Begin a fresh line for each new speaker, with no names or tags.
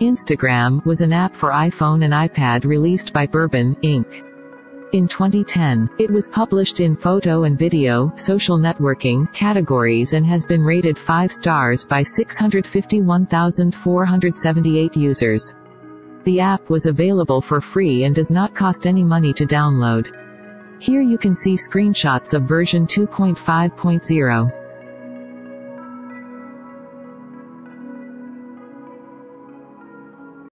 Instagram was an app for iPhone and iPad released by Burbn, Inc. In 2010, it was published in photo and video, social networking categories and has been rated 5 stars by 651,478 users. The app was available for free and does not cost any money to download. Here you can see screenshots of version 2.5.0.